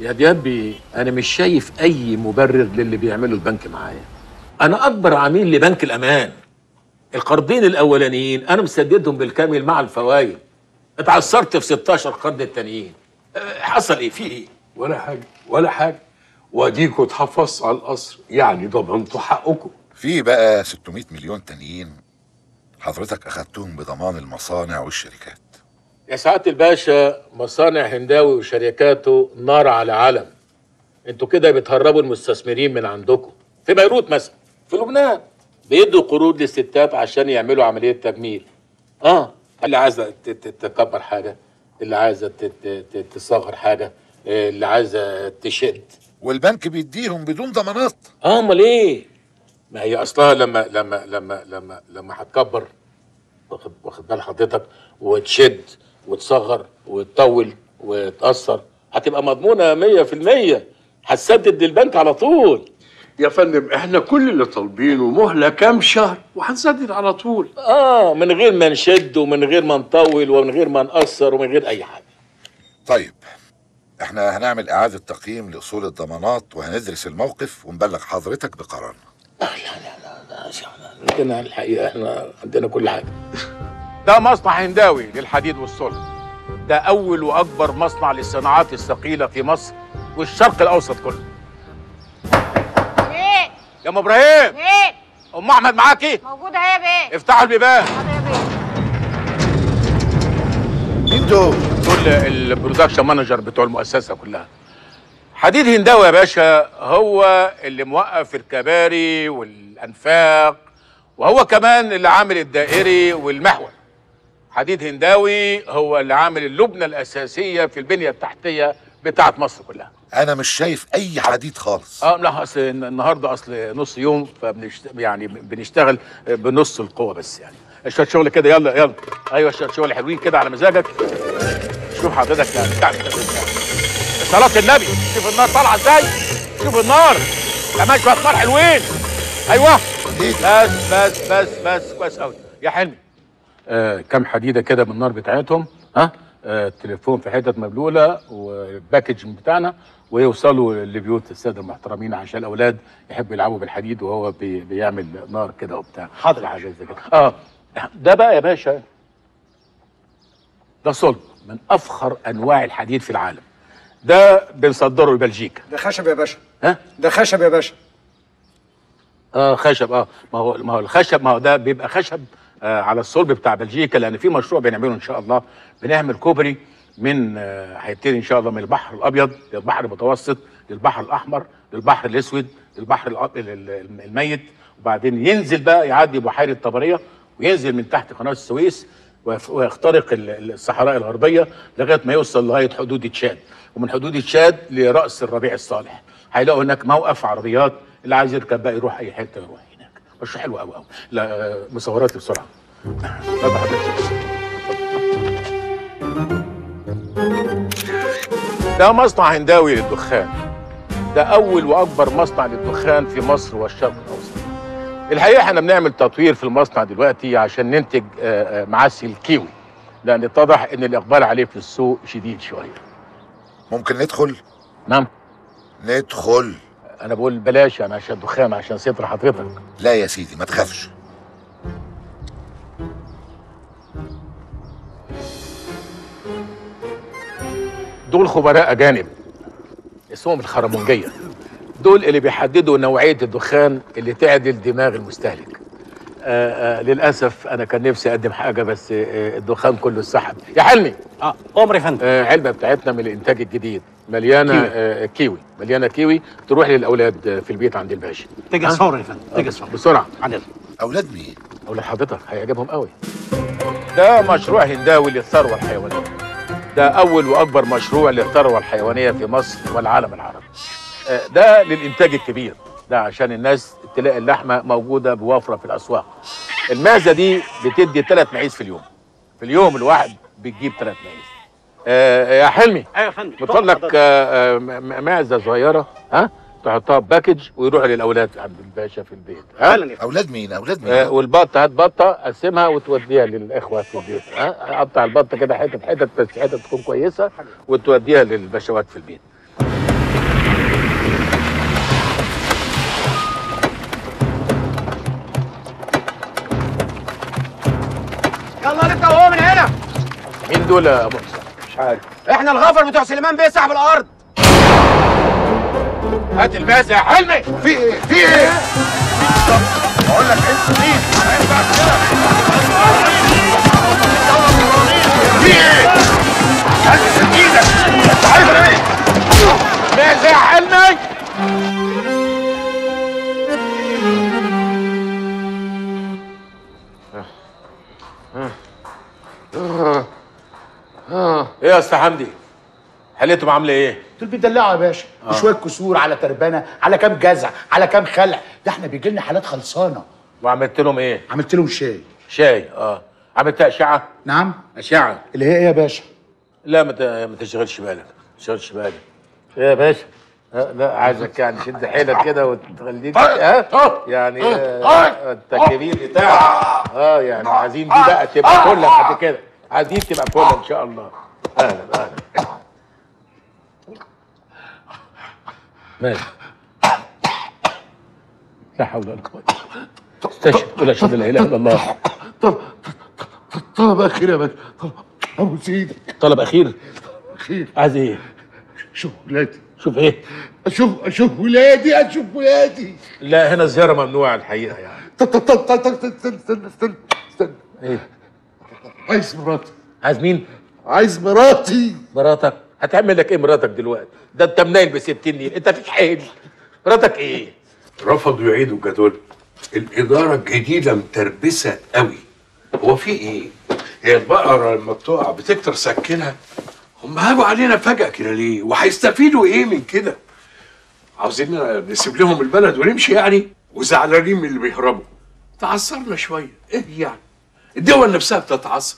يا ديابي أنا مش شايف أي مبرر للي بيعمله البنك معايا. أنا أكبر عميل لبنك الأمان. القرضين الأولانيين أنا مسددهم بالكامل مع الفوائد. اتعثرت في 16 قرض التانيين. أه، حصل إيه؟ في إيه؟ ولا حاجة ولا حاجة. وأديكوا اتحفظتوا على القصر. يعني ضمنتوا حقكم في بقى 600 مليون تانيين حضرتك أخدتهم بضمان المصانع والشركات. يا سعادة الباشا مصانع هنداوي وشركاته نار على علم. أنتوا كده بتهربوا المستثمرين من عندكم. في بيروت مثلا. في لبنان. بيدوا قروض للستات عشان يعملوا عملية تجميل. آه. اللي ت- تكبر حاجة اللي ت- تصغر حاجة آه، اللي عايزة تشد. والبنك بيديهم بدون ضمانات. آه أمال إيه؟ ما هي أصلها لما لما لما لما لما هتكبر واخد واخد بال حضرتك وتشد. وتصغر وتطول وتأثر هتبقى مضمونة 100% هتسدد للبنك على طول. يا فندم إحنا كل اللي طالبينه مهلة كام شهر وهنسدد على طول. آه من غير ما نشد ومن غير ما نطول ومن غير ما نقصر ومن غير أي حاجة. طيب إحنا هنعمل إعادة تقييم لأصول الضمانات وهندرس الموقف ونبلغ حضرتك بقرارنا. عندنا الحقيقة إحنا عندنا كل حاجة. ده مصنع هنداوي للحديد والصلب. ده أول وأكبر مصنع للصناعات الثقيلة في مصر والشرق الأوسط كله. إيه يا أم إبراهيم. إيه أم أحمد معاكي؟ موجوده أهي يا بيه افتحوا البيبان. يا بيه مين دول؟ دول ال production manager بتوع المؤسسة كلها. حديد هنداوي يا باشا هو اللي موقف الكباري والأنفاق وهو كمان اللي عامل الدائري والمحور. حديد هنداوي هو اللي عامل اللبنة الأساسية في البنية التحتية بتاعت مصر كلها. أنا مش شايف أي حديد خالص. آه لا أصل النهارده أصل نص يوم فبنشت... يعني بنشتغل بنص القوة بس يعني. شوية شغل كده يلا يلا. أيوه شوية شغل حلوين كده على مزاجك. شوف حضرتك يعني بتاع صلاة النبي. شوف النار طالعة إزاي. شوف النار. كمان شوية نار حلوين. أيوه. بس بس بس بس كويس قوي يا حلمي. آه كم حديدة كده من النار بتاعتهم ها؟ آه تليفون في حتت مبلولة والباكج بتاعنا ويوصلوا لبيوت السادة المحترمين عشان الأولاد يحبوا يلعبوا بالحديد وهو بي بيعمل نار كده وبتاع. حاضر. حاجة زي كده. آه. ده بقى يا باشا ده صلب من أفخر أنواع الحديد في العالم. ده بنصدره لبلجيكا. ده خشب يا باشا. ها؟ ده خشب يا باشا. آه خشب. آه. ما هو ما هو الخشب ما هو ده بيبقى خشب على الصلب بتاع بلجيكا لأن في مشروع بنعمله إن شاء الله. بنعمل كوبري من آه، هيبتدي إن شاء الله من البحر الأبيض للبحر المتوسط للبحر الأحمر للبحر الأسود للبحر الميت. وبعدين ينزل بقى يعدي بحيرة طبرية وينزل من تحت قناة السويس ويخترق ال- ال- الصحراء الغربية لغاية ما يوصل لغاية حدود تشاد. ومن حدود تشاد لرأس الربيع الصالح. هيلاقوا هناك موقف عربيات اللي عايز يركب بقى يروح أي حتة يروح. مش حلو قوي قوي لا آه، مصوراتي بسرعة. اتفضل حضرتك ده مصنع هنداوي للدخان. ده أول وأكبر مصنع للدخان في مصر والشرق الأوسط. الحقيقة إحنا بنعمل تطوير في المصنع دلوقتي عشان ننتج آه، آه، معسل كيوي لأن اتضح إن الإقبال عليه في السوق شديد شوية. ممكن ندخل؟ نعم. ندخل. أنا بقول بلاش أنا عشان دخان عشان ستر حضرتك. لا يا سيدي ما تخافش. دول خبراء أجانب. اسمهم الخرمونجية. دول اللي بيحددوا نوعية الدخان اللي تعدل دماغ المستهلك. آآ آآ للأسف أنا كان نفسي أقدم حاجة بس آه، الدخان كله اتسحب يا حلمي! آه أمر يا فندم آه علبة بتاعتنا من الإنتاج الجديد. مليانة كيوي. كيوي, آه كيوي. مليانة كيوي تروح للأولاد آه، في البيت عند الباشا. تجهز ها؟ فورا يا فندم آه، تجهز فورا. بسرعة. عدل أولاد مين؟ أولاد حضرتك هيعجبهم قوي. ده مشروع هنداوي للثروة الحيوانية. ده أول وأكبر مشروع للثروة الحيوانية في مصر والعالم العربي. آه، ده للإنتاج الكبير. ده عشان الناس تلاقي اللحمة موجودة بوفرة في الأسواق. المعزة دي بتدي ثلاث معيز في اليوم. في اليوم الواحد بتجيب ثلاث معيز. آه آه، يا حلمي أيوه يا فندم. من فضلك آه، آه، معزة صغيرة ها؟ تحطها في باكج ويروح للأولاد عند الباشا في البيت ها؟ أولاد مين؟ أولاد مين؟ والبطة هات بطة قسمها وتوديها للإخوة في البيت ها؟ قطع البطة كده حتت حتت بس حتت تكون كويسة وتوديها للباشوات في البيت. يلا نفتح اهو من هنا. مين دول يا أبو حسام؟ مش عارف إحنا الغفر بتوع سليمان بيه صاحب الأرض. هات الباس يا حلمي. في إيه؟ في إيه؟ بقول لك انت مين؟ ما كده في إيه؟ هات إيدك انت عارف إيه باس يا حلمي. إيه يا أستاذ حمدي؟ حليتهم عاملة إيه؟ دول بيدلعوا يا باشا. شوية كسور على تربانة على كام جزع على كام خلع. ده إحنا بيجي لنا حالات خلصانة. وعملت لهم إيه؟ عملت لهم شاي. شاي آه. عملت أشعة؟ نعم. أشعة. اللي هي إيه يا باشا؟ لا ما ت- ما تشغلش بالك ما تشغلش بالك. إيه يا باشا؟ لا, عايزك يعني شد حيلك كده وتخليك ها؟ يعني آه، انت الكبير بتاعك آه. يعني عايزين دي بقى تبقى كلك بعد كده. عايزين تبقى كلك إن شاء الله. أهلا أهلا ماشي. لا حول ولا قوة استشهد. ولا اشهد لا إله إلا الله. طلب أخير يا باشا طلب أبو سيدك طلب أخير. أخير. عايز إيه؟ شوف ولادي. شوف إيه؟ أشوف أشوف ولادي أشوف ولادي. لا هنا الزياره ممنوعة الحقيقة يعني. استنى استنى استنى استنى. إيه؟ عايز مراتي. عايز مين؟ عايز مراتي. مراتك؟ هتعمل لك إيه مراتك دلوقتي؟ ده انت منايل ب 60 نيل انت فيش حيل. مراتك إيه؟ رفضوا يعيدوا الجدول. الإدارة الجديدة متربسة قوي. هو في إيه؟ هي البقرة لما بتقع بتكتر سكنها هم هاجوا علينا فجأة كده ليه؟ وهيستفيدوا إيه من كده؟ عاوزين نسيب لهم البلد ونمشي يعني؟ وزعلانين من اللي بيهربوا. تعثرنا شوية. إيه يعني؟ الدول نفسها بتتعثر.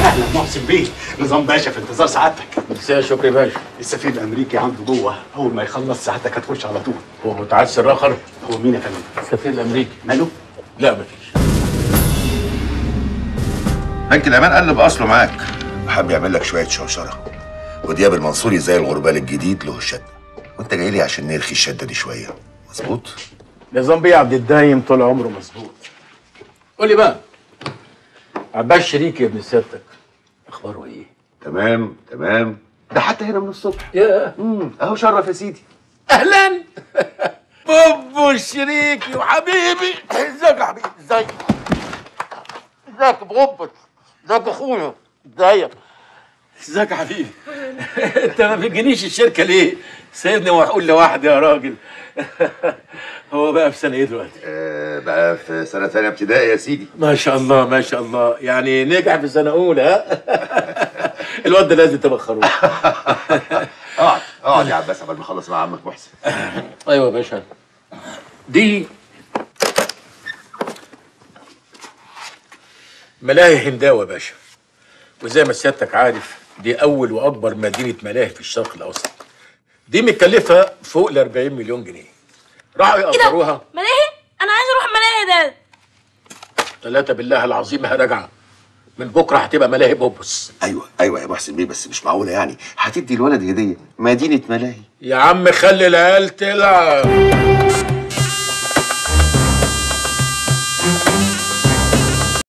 أهلا محسن بيه نظام باشا في انتظار سعادتك. مساء يا شكري باشا. السفير الأمريكي عنده جوه أول ما يخلص سعادتك هتخش على طول. هو متعسر آخر؟ هو مين يا فندم؟ السفير الأمريكي. ماله؟ لا مفيش بنك الأمان قلب اصله معاك. وحب يعمل لك شوية شوشرة. ودياب المنصوري زي الغربال الجديد له الشدة. وانت جاي لي عشان نرخي الشدة دي شوية. مظبوط؟ نظام بيه عبد الدايم طول عمره مظبوط. قول لي بقى. عباس شريك يا ابن سيادتك. اخباره إيه؟ تمام تمام. ده حتى هنا من الصبح. يا امم اهو شرف يا سيدي. أهلا. بوبو شريكي وحبيبي ازيك يا حبيبي؟ ازيك؟ ازيك بوبو ازيك يا اخويا؟ ازيك؟ ازيك يا حبيبي؟ انت ما بتجينيش الشركة ليه؟ سيبني واقول لوحدي يا راجل. هو بقى في سنة إيه دلوقتي؟ آه بقى في سنة ثانية ابتدائي يا سيدي. ما شاء الله ما شاء الله. يعني نجح في سنة أولى ها؟ الواد ده لازم تبخروه اقعد اقعد يا عباس قبل ما اخلص مع عمك محسن. أيوه يا باشا. دي ملاهي هنداوة يا باشا. وزي ما سيادتك عارف دي أول وأكبر مدينة ملاهي في الشرق الأوسط. دي متكلفة فوق ال 40 مليون جنيه. راحوا يقدروها ملاهي؟ أنا عايز أروح ملاهي ده. ثلاثة بالله العظيم راجعة. من بكرة هتبقى ملاهي بوبس. أيوه أيوه يا محسن بيه بس مش معقولة يعني. هتدي الولد هدية. مدينة ملاهي. يا عم خلي العيال تلعب.